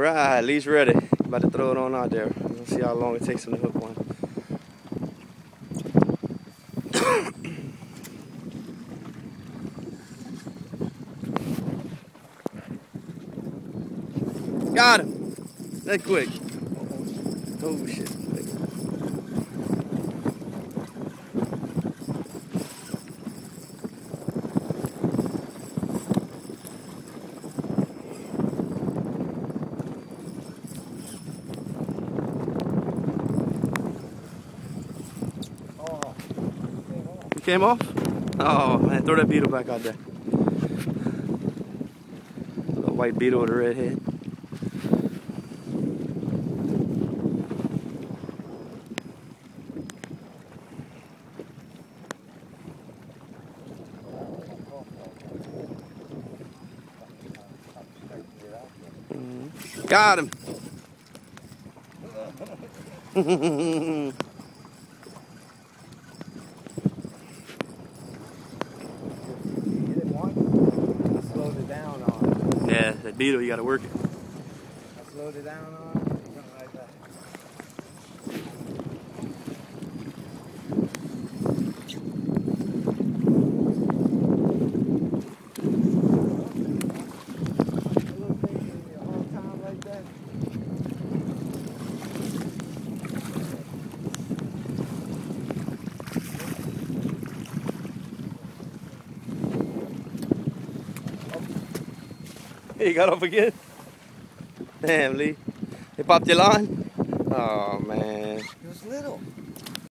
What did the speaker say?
Right, Lee's ready. About to throw it on out there. See how long it takes him to hook one. Got him. That quick. Oh shit. You came off? Oh man, throw that beetle back out there. Little white beetle with a red head. Mm-hmm. Got him. slowed it down on. Yeah, that beetle, you gotta work it. I slowed it down on. He got off again. Damn, Lee. They popped your line? Oh, man. It was little.